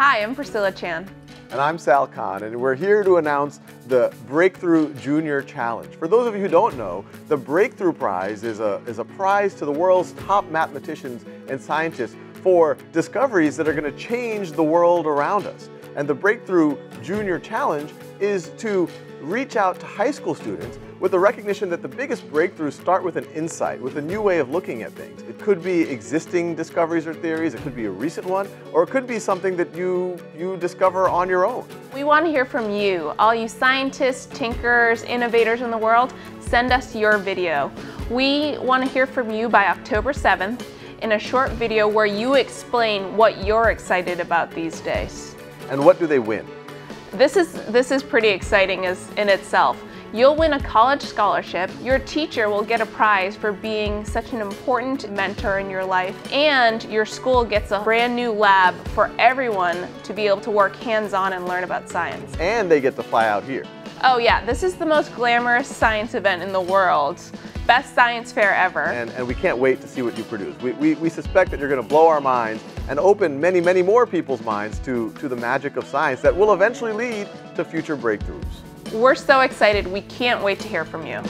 Hi, I'm Priscilla Chan. And I'm Sal Khan, and we're here to announce the Breakthrough Junior Challenge. For those of you who don't know, the Breakthrough Prize is a, is a prize to the world's top mathematicians and scientists for discoveries that are going to change the world around us. And the Breakthrough Junior Challenge is to reach out to high school students with the recognition that the biggest breakthroughs start with an insight, with a new way of looking at things. It could be existing discoveries or theories, it could be a recent one, or it could be something that you, you discover on your own. We want to hear from you, all you scientists, tinkers, innovators in the world. Send us your video. We want to hear from you by October 7th in a short video where you explain what you're excited about these days. And what do they win? This is, this is pretty exciting as, in itself. You'll win a college scholarship, your teacher will get a prize for being such an important mentor in your life, and your school gets a brand new lab for everyone to be able to work hands-on and learn about science. And they get to fly out here. Oh yeah, this is the most glamorous science event in the world. Best science fair ever. And, and we can't wait to see what you produce. We, we, we suspect that you're going to blow our minds and open many, many more people's minds to, to the magic of science that will eventually lead to future breakthroughs. We're so excited. We can't wait to hear from you.